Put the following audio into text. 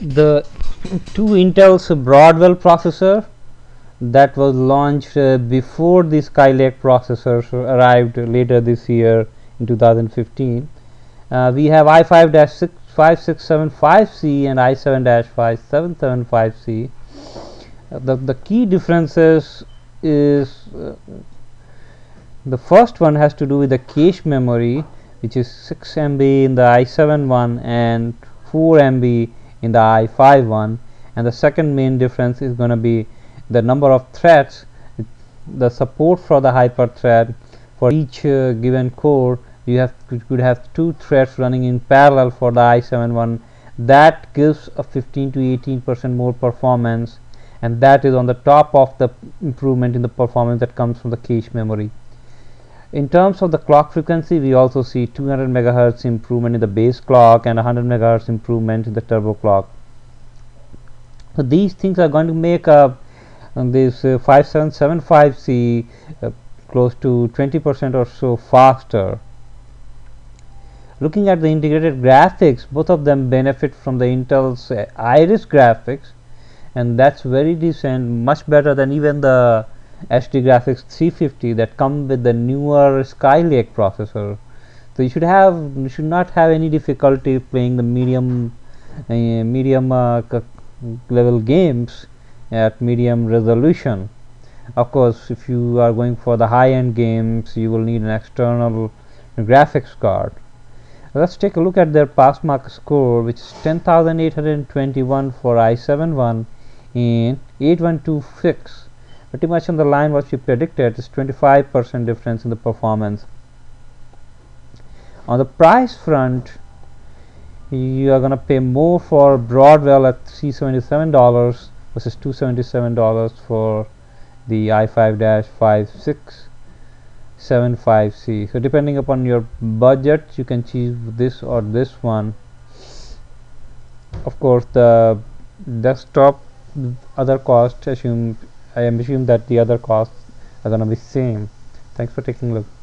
the two Intel's Broadwell processor that was launched uh, before the Skylake processors arrived later this year in 2015. Uh, we have i5-5675C and i7-5775C. Uh, the, the key differences is uh, the first one has to do with the cache memory which is 6 MB in the i7 one and 4 MB in the i5 one and the second main difference is going to be the number of threads the support for the hyper thread for each uh, given core you have could have two threads running in parallel for the i7 one. That gives a 15 to 18 percent more performance and that is on the top of the improvement in the performance that comes from the cache memory in terms of the clock frequency we also see 200 megahertz improvement in the base clock and 100 megahertz improvement in the turbo clock so these things are going to make a this uh, 5775C uh, close to 20% or so faster. Looking at the integrated graphics, both of them benefit from the Intel's uh, Iris graphics and that's very decent, much better than even the HD Graphics 350 that come with the newer Skylake processor. So you should have you should not have any difficulty playing the medium uh, medium uh, level games at medium resolution. Of course if you are going for the high-end games you will need an external graphics card. Let's take a look at their PassMark score which is 10821 for i7 one and 8126 pretty much on the line what we predicted is 25% difference in the performance. On the price front you are going to pay more for Broadwell at $377 versus $277 for the i5-5675C so depending upon your budget you can choose this or this one. Of course the desktop other costs assume I am assume that the other costs are going to be same. Thanks for taking a look